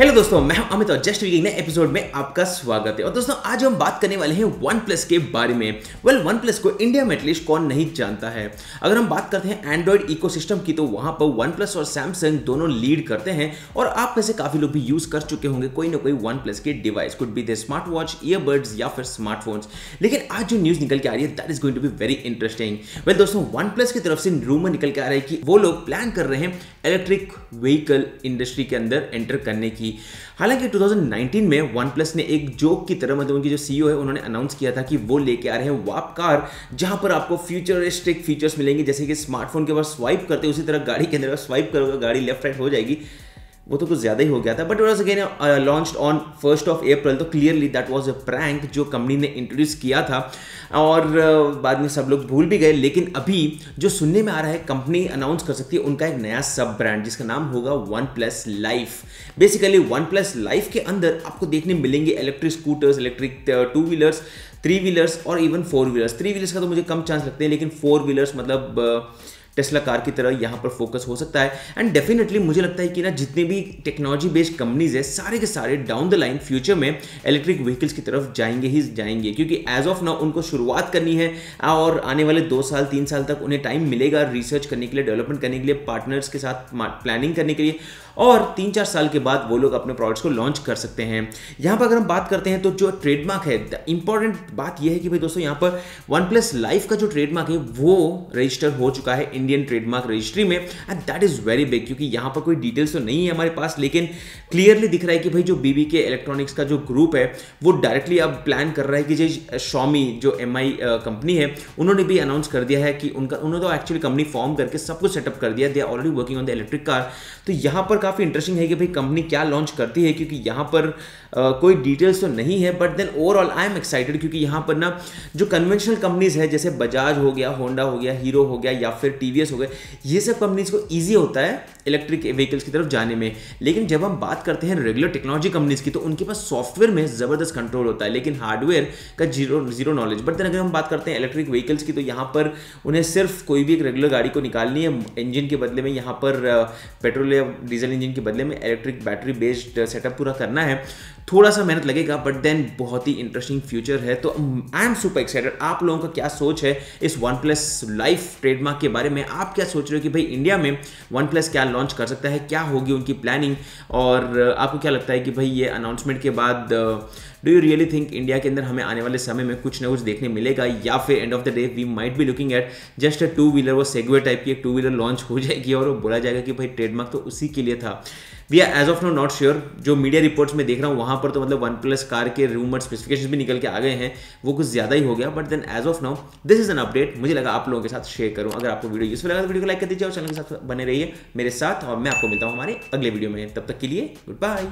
Hello दोस्तों, मैं हूँ अमित और जस्ट वीक नए एपिसोड में आपका स्वागत है। और दोस्तों, आज हम बात करने वाले हैं वन प्लस के बारे में। वेल वन प्लस को इंडिया में एटलीस्ट कौन नहीं जानता है। अगर हम बात करते हैं एंड्रॉइड इकोसिस्टम की तो वहाँ पर वन प्लस और सैमसंग दोनों लीड करते हैं। और आप में से काफ़ी लोग भी यूज़ कर चुके होंगे कोई ना कोई वन प्लस के device could be the smart watch earbuds या फिर स्मार्टफोन्स लेकिन आज जो न्यूज़ निकल के आ रही है that is going to be very interesting well दोस्तों वन प्लस की तरफ़ से रूमर निकल के आ रहा है कि वो लोग प्लान कर रहे हैं इलेक्ट्रिक व्हीकल इंडस्ट्री के अंदर एंटर करने की। हालाँकि 2019 में वन प्लस ने एक जोक की तरह मतलब उनकी जो सीईओ है, उन्होंने अनाउंस किया था कि वो लेके आ रहे हैं वाप कार जहाँ पर आपको फ्यूचरिस्टिक फीचर्स मिलेंगे, जैसे कि स्मार्टफ़ोन के बाद स्वाइप करते उसी तरह गाड़ी के अंदर स्वाइप करोगे, गाड़ी लेफ़्ट राइट हो जाएगी। वो तो कुछ ज़्यादा ही हो गया था but was again launch on first of April तो clearly that was a prank जो कंपनी ने इंट्रोड्यूस किया था। और uh, बाद में सब लोग भूल भी गए लेकिन अभी जो सुनने में आ रहा है कंपनी अनाउंस कर सकती है उनका एक नया सब ब्रांड जिसका नाम होगा OnePlus life basically OnePlus life के अंदर आपको देखने मिलेंगे electric scooters electric two wheelers three wheelers और even four wheelers three wheelers का तो मुझे कम चांस लगते हैं लेकिन फोर व्हीलर्स मतलब uh, टेस्ला कार की तरह यहाँ पर फोकस हो सकता है। एंड डेफिनेटली मुझे लगता है कि ना जितने भी टेक्नोलॉजी बेस्ड कंपनीज़ है, सारे के सारे डाउन द लाइन फ्यूचर में इलेक्ट्रिक व्हीकल्स की तरफ़ जाएँगे ही जाएँगे। क्योंकि एज ऑफ़ नाउ उनको शुरुआत करनी है और आने वाले दो साल, तीन साल तक उन्हें टाइम मिलेगा रिसर्च करने के लिए डेवलपमेंट करने के लिए पार्टनर्स के साथ प्लानिंग करने के लिए। और तीन चार साल के बाद वो लोग अपने प्रोडक्ट्स को लॉन्च कर सकते हैं। यहाँ पर अगर हम बात करते हैं तो जो ट्रेडमार्क है इंपॉर्टेंट बात यह है कि भाई दोस्तों, यहाँ पर वन प्लस लाइफ का जो ट्रेडमार्क है, वो रजिस्टर हो चुका है इंडियन ट्रेडमार्क रजिस्ट्री में। And that is very big क्योंकि यहाँ पर कोई डिटेल्स तो नहीं है हमारे पास, लेकिन क्लियरली दिख रहा है कि भाई जो बीबी के इलेक्ट्रॉनिक्स का जो ग्रुप है, वो डायरेक्टली अब प्लान कर रहा है कि जो शॉमी जो MI कंपनी है, उन्होंने भी अनाउंस कर दिया है कि उनका, उन्होंने तो एक्चुअली कंपनी फॉर्म करके सब कुछ सेटअप कर दिया। They are already working on the electric car तो यहाँ पर काफ़ी इंटरेस्टिंग है कि भाई कंपनी क्या लॉन्च करती है क्योंकि यहाँ पर Uh, कोई डिटेल्स तो नहीं है but then overall I am excited क्योंकि यहाँ पर ना जो कन्वेंशनल कंपनीज़ है जैसे बजाज हो गया होंडा हो गया हीरो हो गया या फिर टीवीएस हो गया ये सब कंपनीज़ को ईजी होता है इलेक्ट्रिक व्हीकल्स की तरफ़ जाने में। लेकिन जब हम बात करते हैं रेगुलर टेक्नोलॉजी कंपनीज़ की तो उनके पास सॉफ्टवेयर में ज़बरदस्त कंट्रोल होता है लेकिन हार्डवेयर का zero zero knowledge but then अगर हम बात करते हैं इलेक्ट्रिक व्हीकल्स की तो यहाँ पर उन्हें सिर्फ़ कोई भी एक रेगुलर गाड़ी को निकालनी है इंजन के बदले में यहाँ पर पेट्रोल या डीजल इंजन के बदले में इलेक्ट्रिक बैटरी बेस्ड सेटअप पूरा करना है। थोड़ा सा मेहनत लगेगा बट देन बहुत ही इंटरेस्टिंग फ्यूचर है। तो आई एम सुपर एक्साइटेड आप लोगों का क्या सोच है इस वन प्लस लाइफ ट्रेडमार्क के बारे में? आप क्या सोच रहे हो कि भाई इंडिया में वन प्लस क्या लॉन्च कर सकता है? क्या होगी उनकी प्लानिंग और आपको क्या लगता है कि भाई ये अनाउंसमेंट के बाद do you really think India के अंदर हमें आने वाले समय में कुछ ना कुछ देखने मिलेगा? या फिर end of the day we might be looking at just a two wheeler वो सेगवे टाइप की एक टू व्हीलर लॉन्च हो जाएगी और वो बोला जाएगा कि भाई ट्रेडमार्क तो उसी के लिए था। We are as of now not sure जो मीडिया रिपोर्ट्स में देख रहा हूँ, वहाँ पर तो मतलब वन प्लस कार के रूमर स्पेसिफिकेशन भी निकल के आ गए हैं। वो कुछ ज़्यादा ही हो गया but then as of now this is an update मुझे लगा आप लोगों के साथ शेयर करूँ। अगर आपको वीडियो यूजफुल लगा तो वीडियो को लाइक कर दीजिए और चैनल के साथ बने रहिए मेरे साथ और मैं आपको मिलता हूँ हमारे अगले वीडियो में। तब तक के लिए गुड बाय